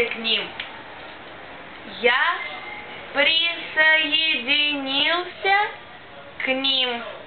присоединился к ним. Я присоединился к ним.